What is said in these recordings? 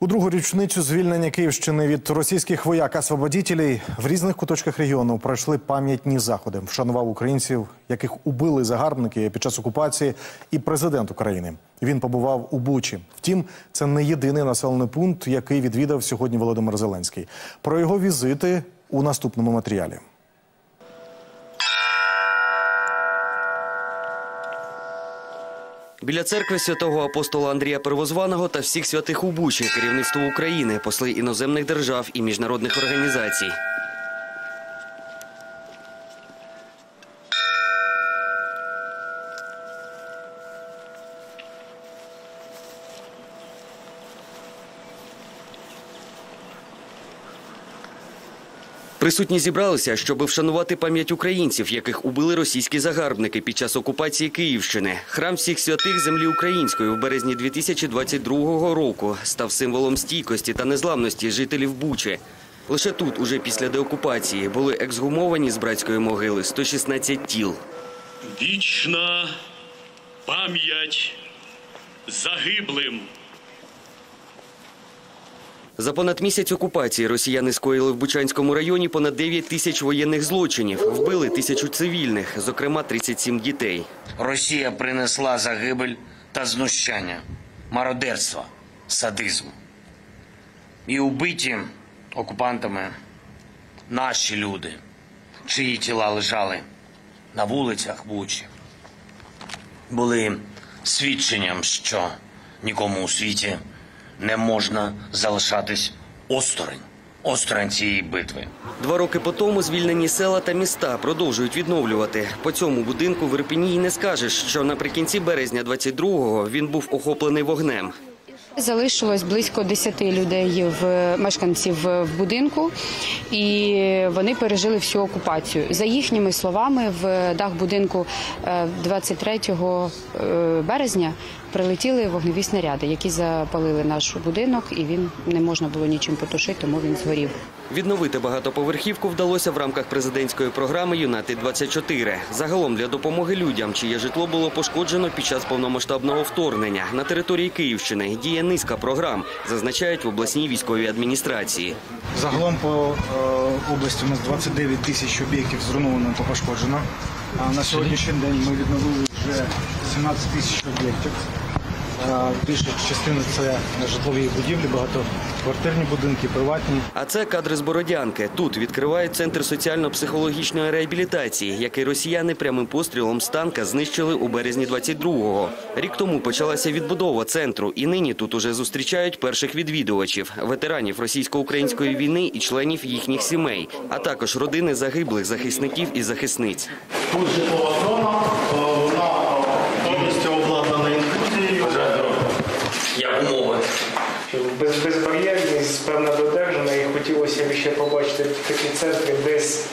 У другу річницю звільнення Київщини від російських вояк-освободітелей в різних куточках регіону пройшли пам'ятні заходи. Вшанував українців, яких убили загарбники під час окупації, і президент України. Він побував у Бучі. Втім, це не єдиний населений пункт, який відвідав сьогодні Володимир Зеленський. Про його візити у наступному матеріалі. Біля церкви святого апостола Андрія Первозваного та всіх святих у Бучі, керівництво України, посли іноземних держав і міжнародних організацій. Присутні зібралися, щоби вшанувати пам'ять українців, яких убили російські загарбники під час окупації Київщини. Храм всіх святих землі української в березні 2022 року став символом стійкості та незламності жителів Бучі. Лише тут, уже після деокупації, були ексгумовані з братської могили 116 тіл. Вічна пам'ять загиблим. За понад місяць окупації росіяни скоїли в Бучанському районі понад 9 тисяч воєнних злочинів, вбили тисячу цивільних, зокрема 37 дітей. Росія принесла загибель та знущання, мародерства, садизм. І убиті окупантами наші люди, чиї тіла лежали на вулицях Бучі, були свідченням, що нікому у світі не можна залишатись осторонь, осторонь цієї битви. Два роки по тому звільнені села та міста продовжують відновлювати. По цьому будинку в Ірпені й не скажеш, що наприкінці березня 22-го він був охоплений вогнем. Залишилось близько 10 людей в мешканців в будинку, і вони пережили всю окупацію. За їхніми словами, в дах будинку е, 23 е, березня прилетіли вогневі снаряди, які запалили наш будинок, і він не можна було нічим потушити, тому він згорів. Відновити багатоповерхівку вдалося в рамках президентської програми Юнайтед 24 Загалом для допомоги людям, чиє житло було пошкоджено під час повномасштабного вторгнення на території Київщини діє низка програм, зазначають в обласній військовій адміністрації. Загалом по е, області у нас 29 тисяч об'єктів зруйновано та пошкоджено. А на сьогоднішній день ми відновили вже 17 тисяч об'єктів. Більша частина це житлові будівлі, багатоквартирні будинки, приватні. А це кадри з Бородянки. Тут відкривають центр соціально-психологічної реабілітації, який росіяни прямим пострілом з танка знищили у березні 22-го. Рік тому почалася відбудова центру, і нині тут уже зустрічають перших відвідувачів ветеранів російсько-української війни і членів їхніх сімей, а також родини загиблих захисників і захисниць. Тут житлова зона, хотілося б ще побачити такі центри десь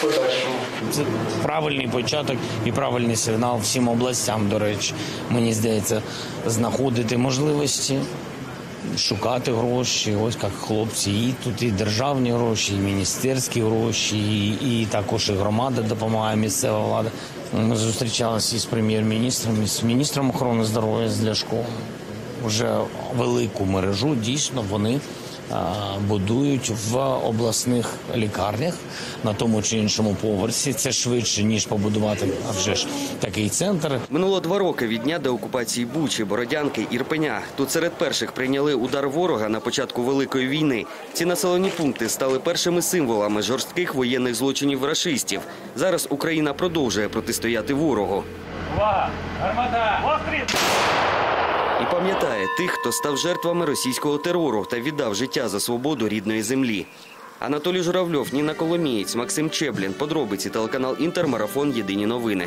подальшому. Це правильний початок і правильний сигнал всім областям, до речі. Мені здається, знаходити можливості, шукати гроші. Ось як хлопці. І тут і державні гроші, і міністерські гроші, і, і також і громада допомагає місцева влада. Ми зустрічалися із прем'єр-міністром, і з міністром охорони здоров'я з Ляшко. Вже велику мережу дійсно вони будують в обласних лікарнях на тому чи іншому поверсі. Це швидше ніж побудувати а вже ж такий центр. Минуло два роки від дня деокупації Бучі, Бородянки, Ірпеня. Тут серед перших прийняли удар ворога на початку Великої війни. Ці населені пункти стали першими символами жорстких воєнних злочинів рашистів. Зараз Україна продовжує протистояти ворогу. І пам'ятає тих, хто став жертвами російського терору та віддав життя за свободу рідної землі. Анатолій Журавльов, Ніна Коломієць, Максим Чеблін. Подробиці телеканал Інтермарафон Єдині новини.